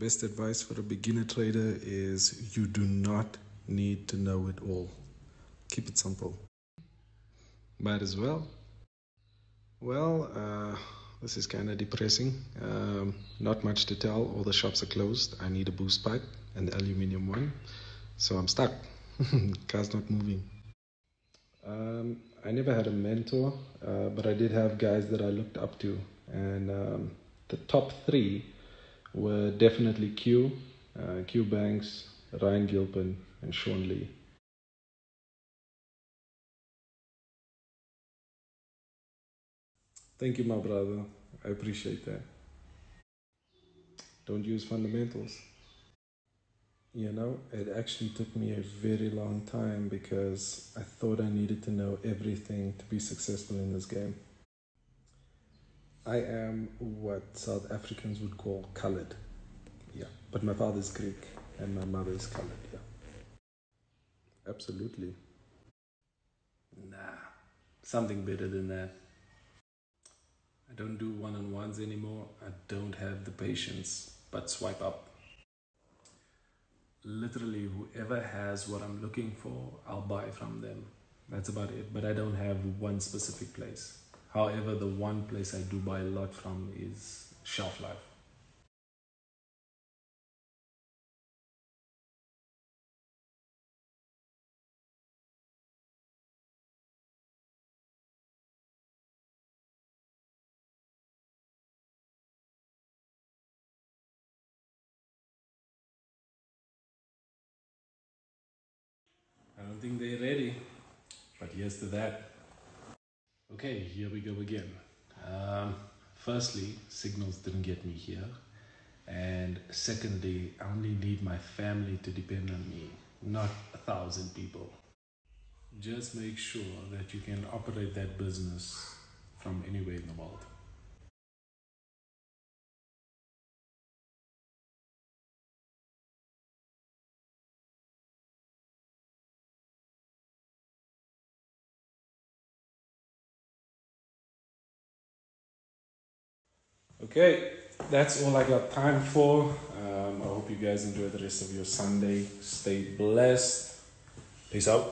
best advice for a beginner trader is you do not need to know it all. Keep it simple. Might as well. Well, uh, this is kind of depressing. Um, not much to tell. All the shops are closed. I need a boost pipe, an aluminium one. So I'm stuck. Car's not moving. Um, I never had a mentor, uh, but I did have guys that I looked up to. And um, the top three were definitely Q, uh, Q Banks, Ryan Gilpin, and Sean Lee. Thank you, my brother. I appreciate that. Don't use fundamentals. You know, it actually took me a very long time because I thought I needed to know everything to be successful in this game. I am what South Africans would call colored. Yeah, but my father is Greek and my mother is colored. Yeah. Absolutely. Nah, something better than that. I don't do one on ones anymore. I don't have the patience, but swipe up. Literally, whoever has what I'm looking for, I'll buy from them. That's about it. But I don't have one specific place. However, the one place I do buy a lot from is Shelf Life. I don't think they're ready, but yes to that. Okay, here we go again. Um, firstly, signals didn't get me here. And secondly, I only need my family to depend on me, not a thousand people. Just make sure that you can operate that business from anywhere in the world. Okay, that's all I got time for. Um, I hope you guys enjoy the rest of your Sunday. Stay blessed. Peace out.